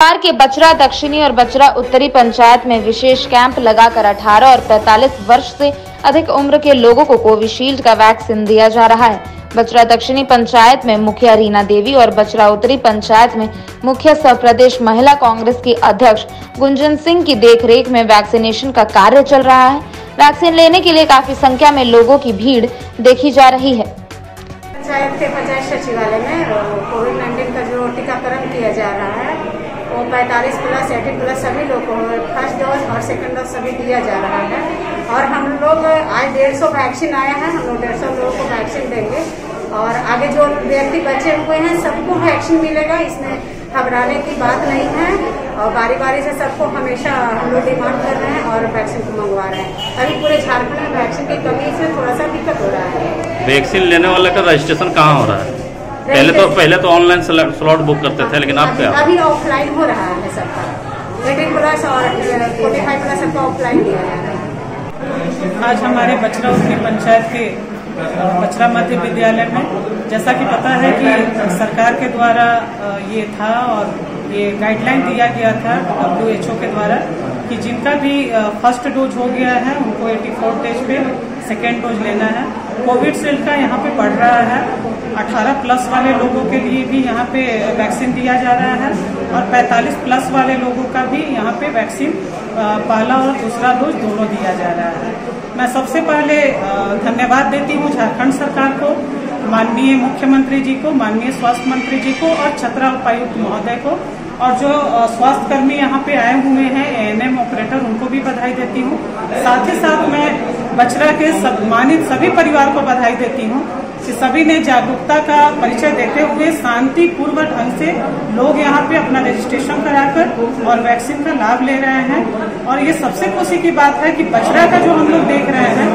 सरकार के बचरा दक्षिणी और बचरा उत्तरी पंचायत में विशेष कैंप लगाकर 18 और 45 वर्ष से अधिक उम्र के लोगों को कोविशील्ड का वैक्सीन दिया जा रहा है। बचरा दक्षिणी पंचायत में मुखिया रीना देवी और बचरा उत्तरी पंचायत में मुखिया सह प्रदेश महिला कांग्रेस की अध्यक्ष गुंजन सिंह की देखरेख में वैक्सीनेशन का कार्य चल रहा है। वैक्सीन लेने के लिए काफ़ी संख्या में लोगों की भीड़ देखी जा रही है। पंचायत के पंचायत सचिवालय में कोविड नाइन्टीन का जो टीकाकरण किया जा रहा है वो 45 प्लस एटी प्लस सभी लोग को फ़र्स्ट डोज और सेकंड डोज सभी दिया जा रहा है। और हम लोग आज डेढ़ सौ वैक्सीन आया है, हम लोग डेढ़ सौ लोगों को वैक्सीन देंगे। और आगे जो व्यक्ति बचे हुए हैं, सबको वैक्सीन मिलेगा, इसमें घबराने की बात नहीं है। और बारी बारी से सबको हमेशा हम लोग डिमांड कर रहे हैं और वैक्सीन को मंगवा रहे हैं। अभी पूरे झारखंड में वैक्सीन की कमी से थोड़ा सा दिक्कत हो रहा है। वैक्सीन लेने वाले का रजिस्ट्रेशन कहाँ हो रहा है? पहले तो पहले तो ऑनलाइन स्लॉट बुक करते थे लेकिन अब क्या? अभी ऑफलाइन हो रहा है सबका। एटीन प्लस और फोर्टी फाइव प्लस सबका ऑफलाइन दिया है। आज हमारे बचरा उत्तरी पंचायत के बचरा मध्य विद्यालय में जैसा कि पता है कि सरकार के द्वारा ये था और ये गाइडलाइन दिया गया था डब्ल्यू एच के द्वारा कि जिनका भी फ़र्स्ट डोज हो गया है उनको 84 डेज़ पे सेकेंड डोज लेना है। कोविड सेल का यहाँ पे बढ़ रहा है। 18 प्लस वाले लोगों के लिए भी यहाँ पे वैक्सीन दिया जा रहा है और 45 प्लस वाले लोगों का भी यहाँ पे वैक्सीन पहला और दूसरा डोज दोनों दिया जा रहा है। मैं सबसे पहले धन्यवाद देती हूँ झारखंड सरकार को, माननीय मुख्यमंत्री जी को, माननीय स्वास्थ्य मंत्री जी को और छतरा उपायुक्त महोदय को और जो स्वास्थ्य कर्मी यहाँ पे आए हुए हैं एएनएम ऑपरेटर उनको भी बधाई देती हूँ। साथ ही साथ मैं बचरा के सम्मानित सभी परिवार को बधाई देती हूँ। कि सभी ने जागरूकता का परिचय देते हुए शांतिपूर्व ढंग से लोग यहाँ पे अपना रजिस्ट्रेशन कराकर और वैक्सीन का लाभ ले रहे हैं। और ये सबसे खुशी की बात है कि बछड़ा का जो हम लोग देख रहे हैं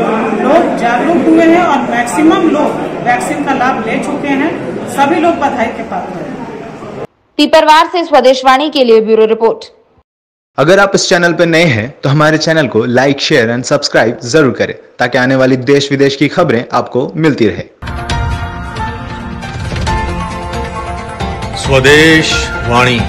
लोग जागरूक हुए हैं और मैक्सिमम लोग वैक्सीन का लाभ ले चुके हैं। सभी लोग बधाई के पात्र हैं। पीपरवार से स्वदेशवाणी के लिए ब्यूरो रिपोर्ट। अगर आप इस चैनल पर नए हैं तो हमारे चैनल को लाइक शेयर एंड सब्सक्राइब ज़रूर करें ताकि आने वाली देश विदेश की खबरें आपको मिलती रहे। स्वदेश वाणी।